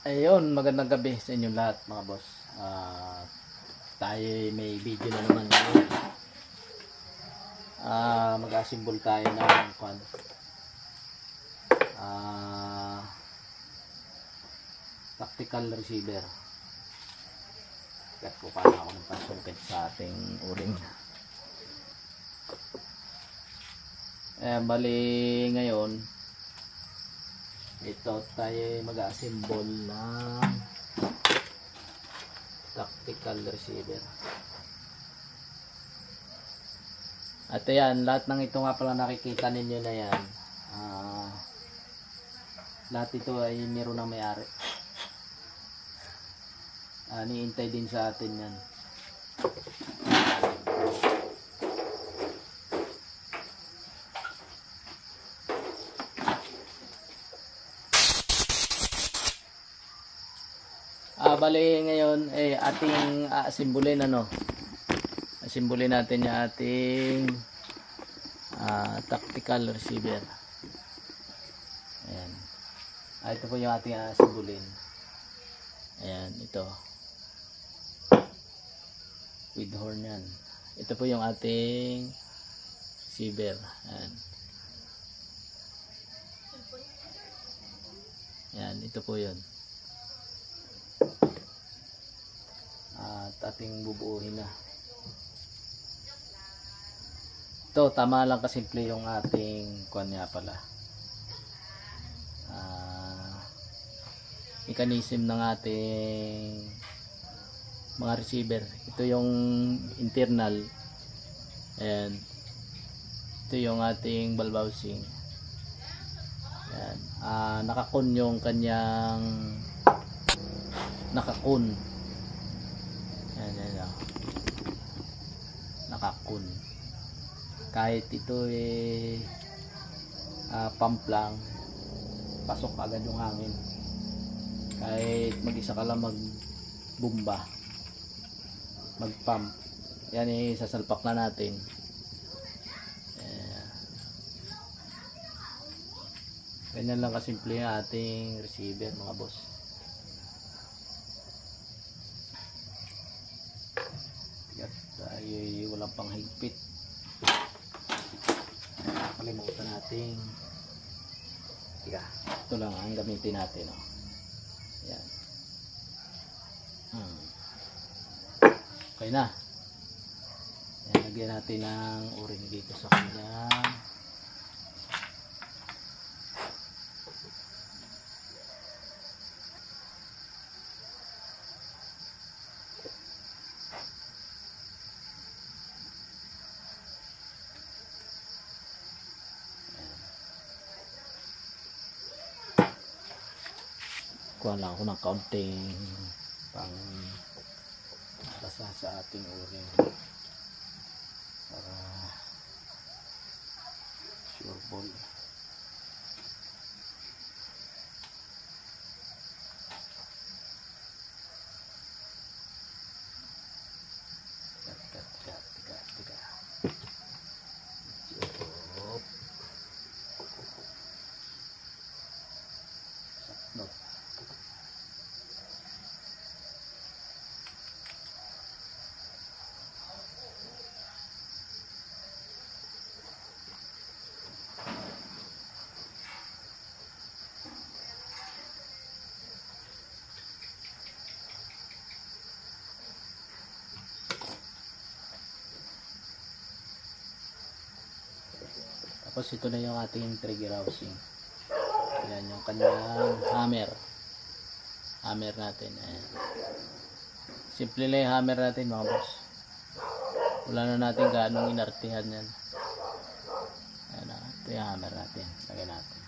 Ayun, magandang gabi sa inyong lahat mga boss. Ah, tayo may video na naman ngayon. Ah, mag-assemble tayo ng kwan. Ah, tactical receiver. Kat ko paano ako ng pansungkit sa ating uring. Eh, bali ngayon, ito tayo mag-assemble ng tactical receiver. At ayan, lahat ng ito nga pala nakikita ninyo na yan. ah, lahat ito ay meron ng may-ari. Ah, niintay din sa atin yan. Bali ngayon eh ating aasimbulin ano. Asimbulin natin yung ating ah, tactical receiver. Ayan. Ah, ito po yung ating aasimbulin. Ayan, ito. With horn yan. Ito po yung ating receiver. Ayan. Ayan, ito po yun. at ating bubuuhin na. Ito tama lang kasimple yung ating nga pala. Ah mechanism ng ating mga receiver. Ito yung internal and ito yung ating valve housing. Ayan. Ah, nakakon yung kanyang nakakun Ayan, ayan, oh. Nakakun. Kahit ito eh ah, pump lang, pasok agad yung hangin. Kahit mag-isa ka lang magbumba, mag-pump. Yan eh, sasalpak na natin. Ayan. Ganyan lang kasimple yung ating receiver mga boss. at tayo walang pang higpit kalimutan natin. Tiga ito lang ang gamitin natin oh. yan hmm. okay na. Yan, lagyan natin ng o-ring dito sa kanya kuha lang ako ng kaunting pang basa sa ating uring para sure ball Tapos ito na yung ating trigger housing. Yan yung kanyang hammer. Hammer natin. Ayan. Simple lang yung hammer natin mga boss. Wala na natin ganong inartihan yan. Ayan na. Ito yung hammer natin. Lagyan natin.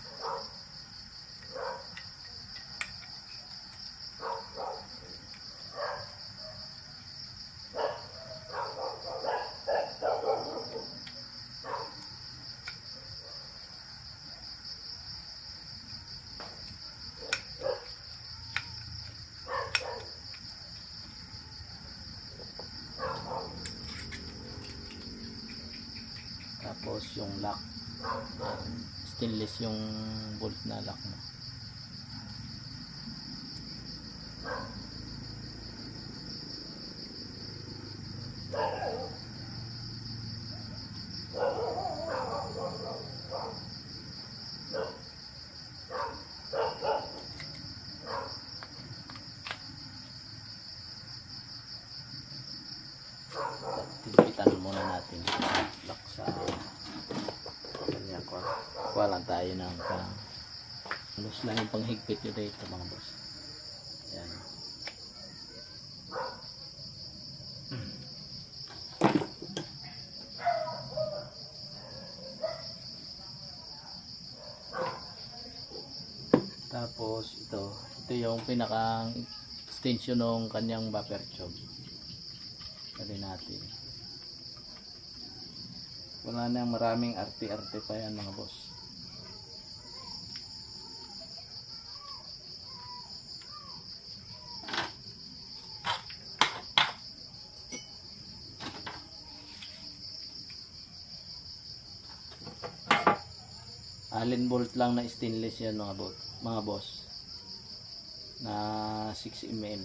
Tapos yung lock. Stainless yung bolt na lock mo. Lang yung panghigpit nyo dito mga boss. Ayan. Tapos ito, ito yung pinaka extension ng kanyang buffer tube. Dali natin. Wala na maraming arte-arte pa yan mga boss. Allen bolt lang na stainless yan mga boss, mga boss. Na 6 mm.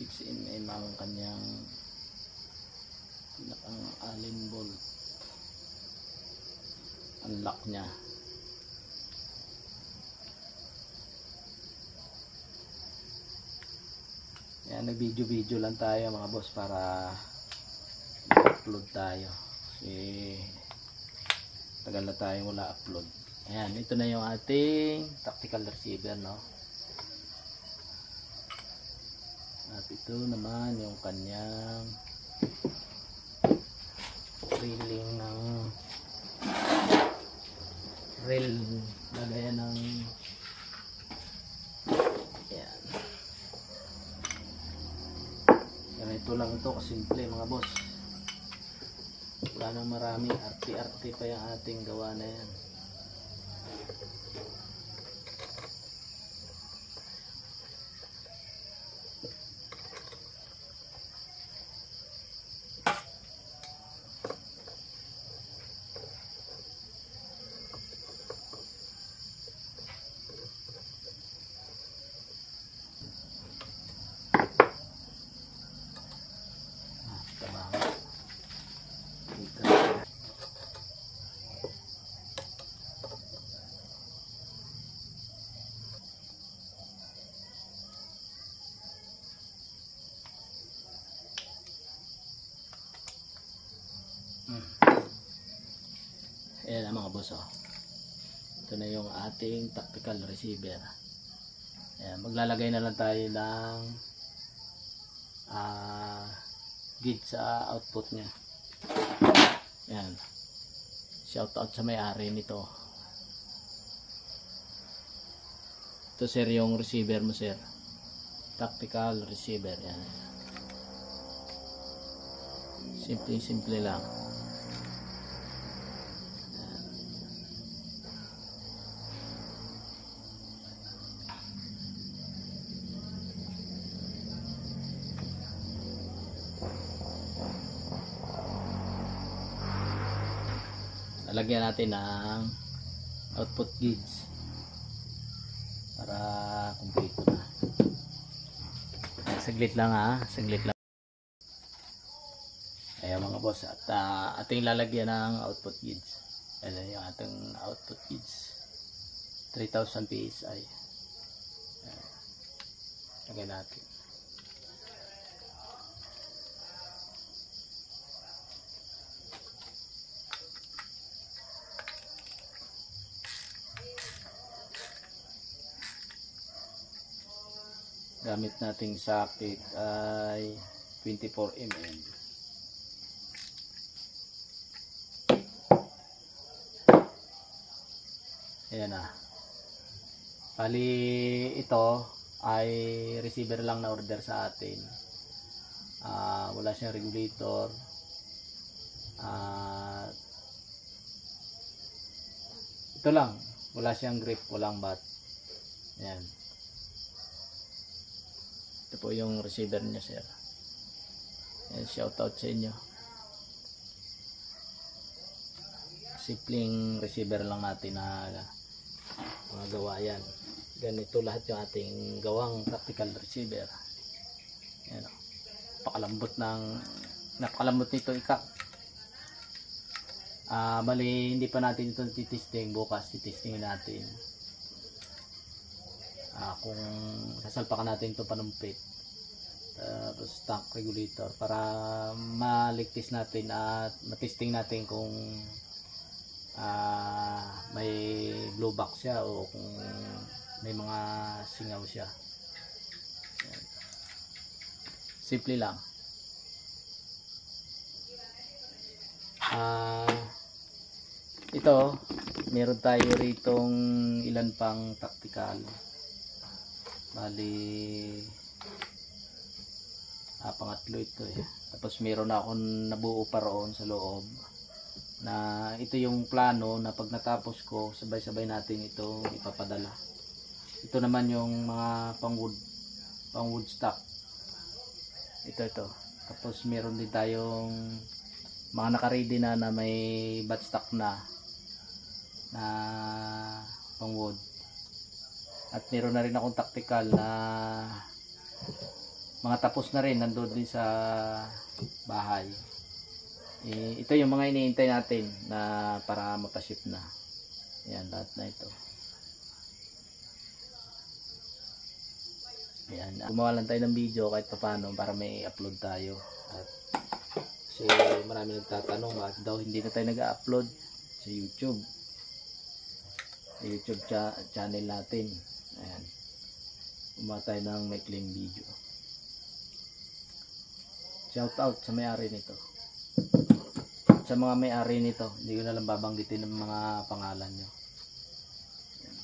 6 mm ang kanyang pinakang allen bolt. Ang lock niya. Yan, nag-video-video lang tayo mga boss para upload tayo. Kasi tagal na tayo wala upload. Ayan ito na yung ating tactical receiver no? At ito naman yung kanyang reeling ng reel lagayan ng ayan. Ganito lang ito kasimple mga boss wala nang maraming arte-arte pa yung ating gawa na yan ah, trabaho dito Hmm. Oh. Ito na yung ating tactical receiver. Ayan, maglalagay na lang tayo ng ah gauge sa output niya. Ayan. Shout out sa may-ari nito. Ito sir yung receiver mo sir. Tactical receiver. Yan. Simple simple lang. Lalagyan natin ng output gauge para kumpleto na. Saglit lang ha, saglit lang. Ayan mga boss, at uh, ating lalagyan ng output gauge. Ayan yung ating output gauge. 3000 PSI. Ayan. Lagyan natin. Gamit nating socket ay 24 mm ayan na. Bali ito ay receiver lang na order sa atin. Ah, wala siyang regulator. At ito lang. Wala siyang grip. Walang bat. Ayan ito po yung receiver niya sir. Ayan, shout out sa inyo. Simpleng receiver lang natin na mga yan. Ganito lahat yung ating gawang tactical receiver. Ayan o. Pakalambot ng napakalambot nito ikak. Ah, bali hindi pa natin ito titisting bukas titistingin natin ah, kung sasalpakan natin ito panumpit tapos tank regulator para maligtis natin at matesting natin kung ah, may blue back siya o kung may mga singaw siya. Simple lang. Ah, ito, meron tayo ritong ilan pang tactical. Bali, ah, pangatlo ito eh. Tapos meron na akong nabuo pa roon sa loob na ito yung plano na pag natapos ko, sabay-sabay natin ito ipapadala. Ito naman yung mga pang wood, pang wood stock. Ito, ito. Tapos meron din tayong mga naka-ready na na may batstock na na pang wood. At meron na rin akong tactical na mga tapos na rin nandun din sa bahay. Eh, ito yung mga iniintay natin na para mapaship na. Ayan, lahat na ito. Ayan, gumawa lang tayo ng video kahit paano para may upload tayo. At kasi marami nagtatanong bakit daw hindi na tayo nag-upload sa YouTube. Sa YouTube cha- channel natin. Ayan. Gumawa tayo ng maikling video. Shout out sa may-ari nito. Sa mga may-ari nito, hindi ko na lang babanggitin ng mga pangalan nyo. Ayan.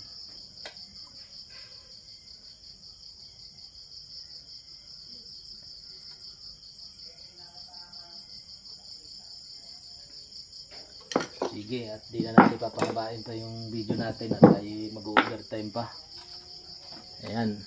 Sige, at di na natin papangabain pa yung video natin at tayo mag-overtime pa. Ayan.